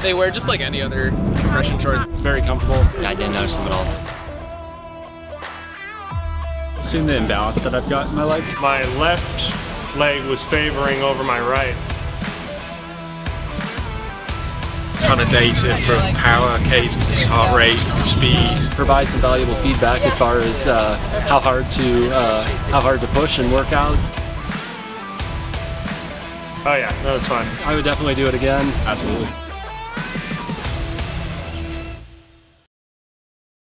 They wear just like any other compression shorts. Very comfortable. I didn't notice them at all. Seeing the imbalance that I've got in my legs. My left leg was favoring over my right. ton of data from power, cadence, heart rate, speed. Provides some valuable feedback as far as uh, how hard to uh, how hard to push in workouts. Oh yeah, that was fun. I would definitely do it again. Absolutely.